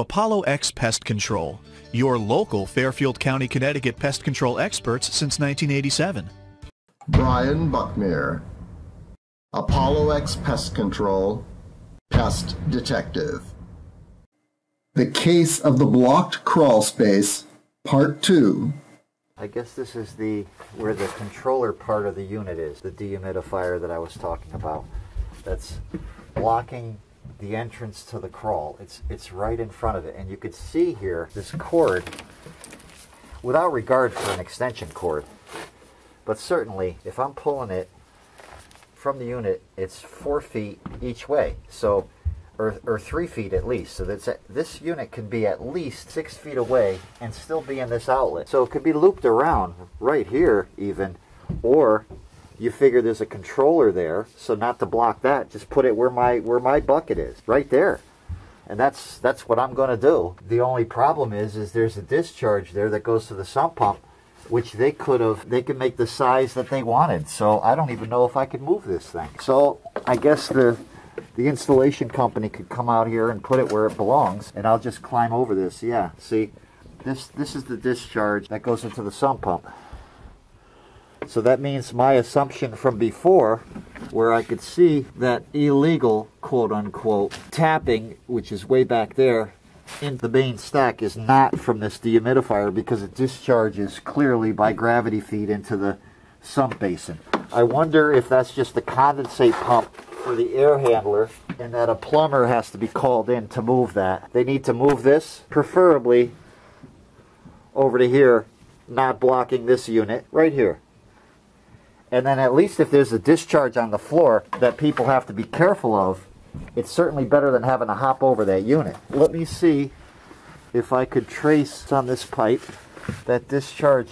Apollo X Pest Control, your local Fairfield County, Connecticut pest control experts since 1987. Brian Buckmere, Apollo X Pest Control, Pest Detective. The Case of the Blocked Crawl Space, Part 2. I guess this is the where the controller part of the unit is, the dehumidifier that I was talking about. That's blocking the entrance to the crawl. It's it's right in front of it, and you could see here this cord. Without regard for an extension cord, but certainly if I'm pulling it from the unit, it's four feet each way. So or, or three feet at least. So that's this unit can be at least six feet away and still be in this outlet. So it could be looped around right here even, or you figure there's a controller there, so not to block that, just put it where my where my bucket is, right there. And that's that's what I'm going to do. The only problem is is there's a discharge there that goes to the sump pump which they could have they could make the size that they wanted. So I don't even know if I could move this thing. So I guess the the installation company could come out here and put it where it belongs and I'll just climb over this. Yeah, see, this this is the discharge that goes into the sump pump. So that means my assumption from before, where I could see that illegal, quote unquote, tapping, which is way back there, in the main stack is not from this dehumidifier because it discharges clearly by gravity feed into the sump basin. I wonder if that's just the condensate pump for the air handler and that a plumber has to be called in to move that. They need to move this, preferably over to here, not blocking this unit, right here. And then at least if there's a discharge on the floor that people have to be careful of, it's certainly better than having to hop over that unit. Let me see if I could trace on this pipe that discharge.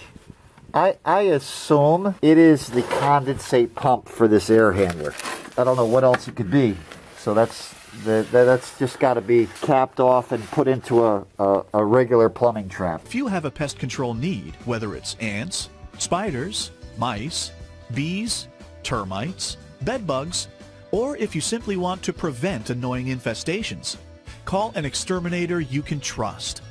I, I assume it is the condensate pump for this air handler. I don't know what else it could be. So that's the, that's just got to be capped off and put into a, a, a regular plumbing trap. If you have a pest control need, whether it's ants, spiders, mice, bees, termites, bedbugs, or if you simply want to prevent annoying infestations. Call an exterminator you can trust.